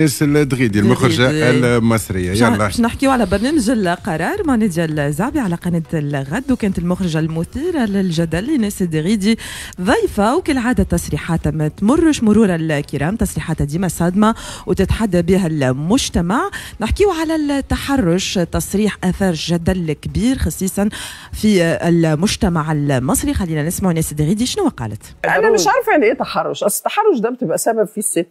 ناس الدغيدي المخرجة المصرية. يلا. باش نحكيو على برنامج القرار مع نادية الزعبي على قناة الغد وكانت المخرجة المثيرة للجدل ناس الدغيدي ضيفة وكالعادة تصريحات ما تمرش مرور الكرام تصريحات ديما صادمة وتتحدى بها المجتمع. نحكيو على التحرش تصريح أثار جدل كبير خصيصا في المجتمع المصري. خلينا نسمع ناس الدغيدي شنو قالت؟ أنا مش عارفة يعني إيه تحرش. أصل التحرش ده بتبقى سبب فيه الست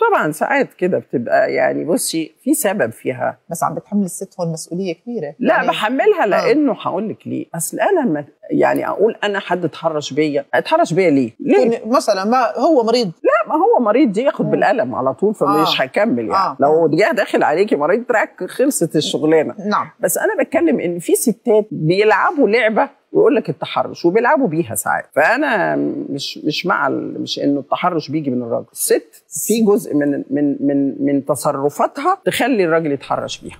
طبعا ساعات كده بتبقى يعني بصي في سبب فيها بس عم بتحمل الست هون مسؤولية كبيرة لا يعني بحملها آه. لإنه هقول لك ليه أصل أنا يعني أقول أنا حد اتحرش بيا اتحرش بيا ليه؟ ليه؟ مثلا ما هو مريض لا ما هو مريض دي ياخد بالقلم على طول فمش آه. هيكمل يعني. آه. لو جه داخل عليكي مريض تراك خلصت الشغلانة. نعم. بس أنا بتكلم إن في ستات بيلعبوا لعبة ويقول لك التحرش وبيلعبوا بيها ساعات. فأنا مش مش مع مش إنه التحرش بيجي من الراجل. الست في جزء من من من من تصرفاتها تخلي الراجل يتحرش بيها.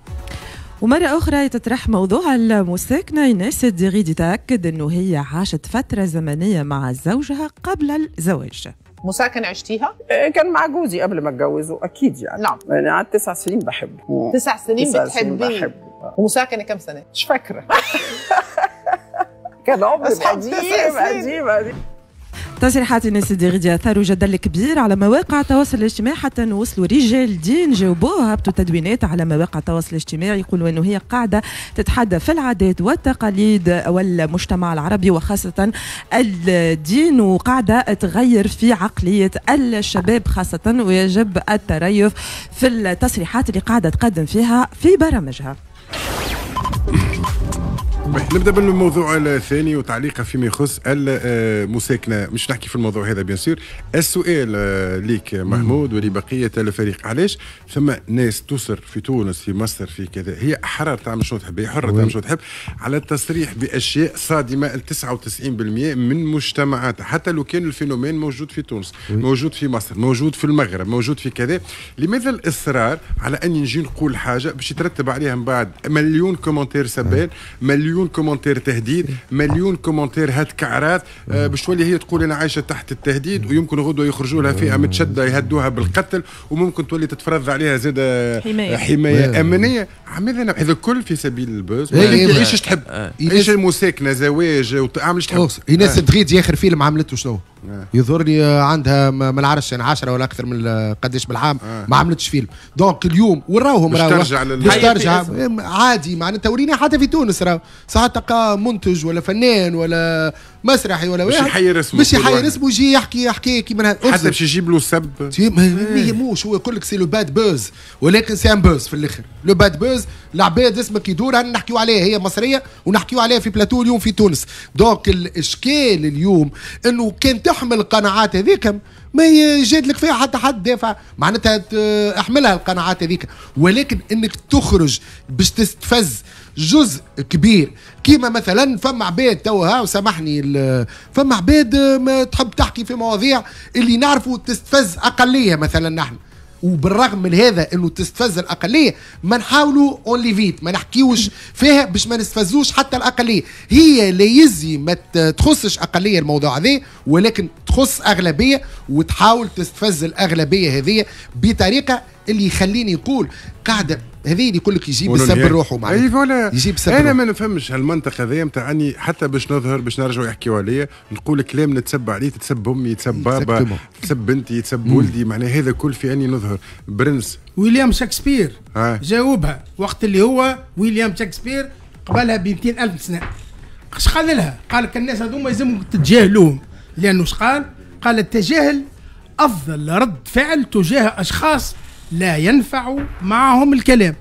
ومرة أخرى يتطرح موضوع المساكنة إيناس الدغيدي تأكد أنه هي عاشت فترة زمنية مع زوجها قبل الزواج. مساكنة عشتيها؟ إيه، كان مع جوزي قبل ما اتجوزه أكيد يعني. نعم. يعني قعدت تسع سنين بحبه. تسع سنين بتحبيه. بحبه. ومساكنة كم سنة؟ مش فاكرة. كان عمري قديم قديم قديم تصريحات الناس الدغيدي اثاروا جدل كبير على مواقع التواصل الاجتماعي حتى وصلوا رجال دين جاوبوها هبطوا تدوينات على مواقع التواصل الاجتماعي يقولوا إنه هي قاعدة تتحدى في العادات والتقاليد والمجتمع العربي وخاصة الدين وقاعدة تغير في عقلية الشباب خاصة ويجب التريث في التصريحات اللي قاعدة تقدم فيها في برامجها. نبدأ بالموضوع الثاني وتعليقه فيما يخص المساكنة. مش نحكي في الموضوع هذا bien sûr. السؤال ليك محمود ولبقيه الفريق. علاش؟ ثم ناس تصر في تونس في مصر في كذا. هي حرة تعمل شنو تحب هي حرة تعمل شنو تحب على التصريح بأشياء صادمة. ل 99% من مجتمعاتها حتى لو كان ال phénomène موجود في تونس موجود في مصر موجود في المغرب موجود في كذا. لماذا الإصرار على اني نجي نقول حاجة باش يترتب عليها من بعد مليون commentaire سبان مليون مليون commentaire تهديد مليون commentaire هات كعرات آه باش تولي هي تقول أنا عايشة تحت التهديد ويمكن غدوة يخرجوا لها فئة متشددة يهددوها بالقتل وممكن تولي تتفرض عليها زاد حماية, حماية أمنية. عملنا هذا كل في سبيل ال buzz إيش تحب؟ إيش المساكنه زواج اعمل إيش تحب. إيناس الدغيدي آخر فيلم عملته شنو؟ يظهر لي عندها ما نعرفش يعني 10 ولا أكثر من قداش بالعام آه. ما عملتش فيلم. donc اليوم وراهم راهو. ترجع باش ترجع عادي معناتها وريني حتى في تونس راهو. ساعات تلقى منتج ولا فنان ولا مسرحي ولا واحد. باش يحير اسمه باش يحير اسمه يجي يحكي يحكي كيما حتى باش يجيب له سب. ما يهموش هو يقول لك c'est le bad buzz. ولكن c'est un buzz في الآخر. le bad buzz العباد اسمك يدور نحكيو عليها هي مصرية ونحكيو عليها في بلاتو اليوم في تونس. donc الإشكال اليوم إنه كان تحمل القناعات هذيك ما يجادلك فيها حتى حد دافع. معناتها احملها القناعات هذيك. ولكن إنك تخرج باش تستفز جزء كبير. كيما مثلا فما عباد توها وسامحني فما عباد ما تحب تحكي في مواضيع اللي نعرفوا تستفز أقلية مثلا نحن. وبالرغم من هذا إنه تستفز الأقلية ما نحاولوا on l'évite ما نحكيوش فيها باش ما نستفزوش حتى الأقلية. هي لا يزي ما تخصش أقلية الموضوع هذا ولكن تخص أغلبية وتحاول تستفز الأغلبية هذه بطريقة اللي يخليني يقول قاعدة. هذه اللي يقول لك يجيب السب روحه معاه et voilà يجيب السب أنا ما نفهمش هالمنطق هذايا نتاع اني حتى باش نظهر باش نرجعوا يحكيوا عليا. نقول كلام نتسب عليه تتسب أمي تسب بابا تسب بنتي تسب ولدي. معناها هذا كل في أني نظهر. برنس. ويليام شكسبير جاوبها وقت اللي هو ويليام شكسبير قبلها ب ألف سنة. اش قال لها؟ قال لك الناس هذوما يلزمهم تتجاهلوهم. لأنه اش قال؟ قال التجاهل أفضل رد فعل تجاه أشخاص لا ينفع معهم الكلام.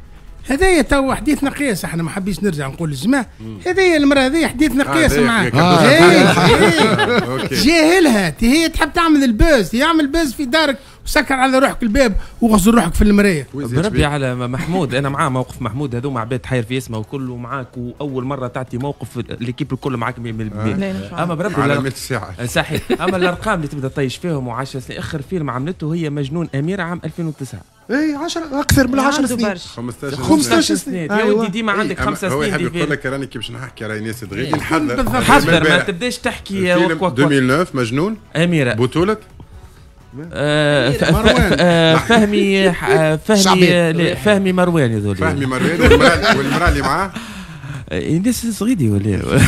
هذايا تو حديثنا قياس إحنا ما حبيش نرجع نقول للجماعه هذايا المرأة هذه حديثنا آه، قياس معاه جاهلها هي تحب تعمل ال buzz يعمل buzz في دارك وسكر على روحك الباب وغسل روحك في المراية. بربي على محمود. أنا معاه موقف محمود هذوما عباد حير في اسمه وكله معاك وأول مرة تعطي موقف ليكيب الكل معاك 100% آه. أما بربي على صحيح. أما الأرقام اللي تبدأ تطيش فيهم و10 سنين آخر فيلم عملته هي مجنون أميرة عام 2009 اي 10 أكثر من 10 سنين. 15 15 سنين يا ودي ديما عندك خمسة سنين هو يحب يقول لك راني كي باش نحكي راهي ناس تغيب نحضر حضر ما تبداش تحكي 2009 مجنون؟ أميرة. بطوله آه،. آه، فهمي ح- فهمي فهمي مروان هذول فهمي مروان والمراه اللي معاه؟ آه، الناس دغيدي ولا؟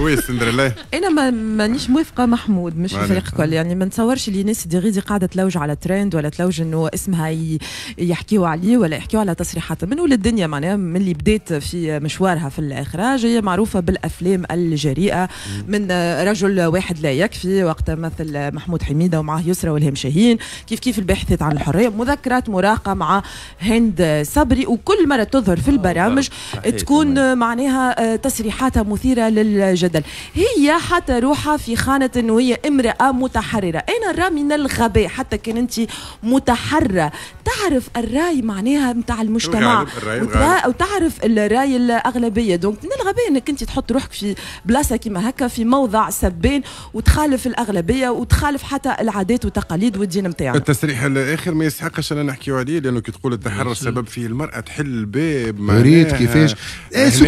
oui سندريلا أنا ما مانيش موافقة محمود مش. الفريق الكل. يعني ما نتصورش اللي إيناس دغيدي قاعدة تلوج على ترند ولا تلوج إنه اسمها ي- يحكيوا عليه ولا يحكيوا على تصريحاتها من ولد الدنيا معناها من اللي بدات في مشوارها في الاخراج هي معروفة بالأفلام الجريئة. من رجل واحد لا يكفي وقت مثل محمود حميدة ومعه يسرى والهام شاهين كيف كيف الباحثات عن الحرية؟ مذكرات مراهقه مع هند صبري وكل مرة تظهر في البرامج صحيح. تكون معناها آه، تصريحاتها مثيرة للجدل. هي حتى روحها في خانة أنه هي امرأة متحررة. أنا نرى من الغباء؟ حتى كان أنت متحرة تعرف الرأي معناها متاع المجتمع. وتعرف الرأي الأغلبية. دونك من الغباء أنك أنت تحط روحك في بلاصة كيما هكا في موضع سبان وتخالف الأغلبية وتخالف حتى العادات والتقاليد والدين متاعنا التصريح الآخر ما يسحقش ان نحكيو عليه لأنه كي تقول التحرر السبب فيه المرأة تحل الباب ريت معناها- كيفاش.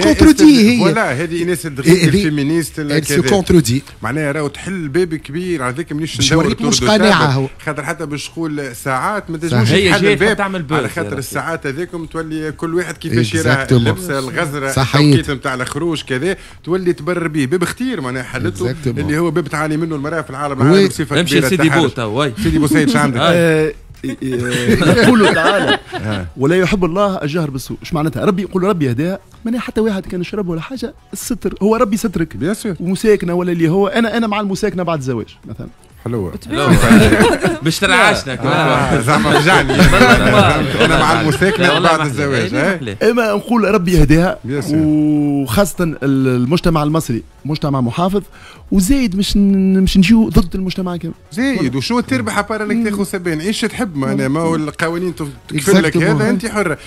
كونترودي استد- هي. فوالا هذه ايناس الدغيب هذه- الفيمينيست elle se contredit معناها راهو تحل الباب كبير على ذاك مانيش ندور مش تابل. هو. خاطر حتى باش تقول ساعات ما تنجمش هي تحل الباب على خاطر. الساعات هذيكم تولي كل واحد كيفاش يراها Exactement. اللبسه الغزرة صحيت. التوقيت نتاع الخروج كذا تولي تبرر به باب اختير معناها حلته. اللي هو باب تعاني منه المرأة في العالم. العالمي بصفة كبيرة التحرش. بوتا وي سيدي بوسيد شو عندك؟ يقول تعالى. ولا يحب الله الجهر بالسوء. إيش معناتها؟ ربي يقول ربي هداها معناها حتى واحد كان يشرب ولا حاجة الستر. هو ربي سترك. بيان ومساكنة ولا اللي هو أنا أنا مع المساكنة بعد الزواج مثلا. حلوة. باش ترعشنا آه، زعما رجعني. أنا مع المساكنه بعد الزواج إيه؟ إما نقول ربي sûr. وخاصة المجتمع المصري مجتمع محافظ وزايد مش مش نجيو ضد المجتمع كامل. زايد وشنو تربح ابار إنك تاخذ 70 عيش تحب؟ معناها ما هو القوانين تكفل لك. هذا أنت حرة.